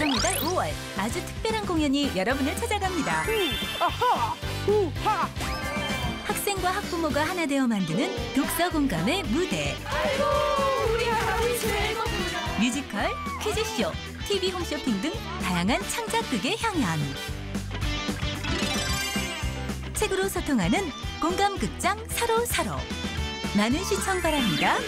가정의 달 5월 아주 특별한 공연이 여러분을 찾아갑니다. 학생과 학부모가 하나 되어 만드는 독서 공감의 무대. 우리 할아버지 최고구나. 뮤지컬, 퀴즈쇼, TV 홈쇼핑 등 다양한 창작극의 향연. 책으로 소통하는 공감극장 서로 서로. 많은 시청 바랍니다.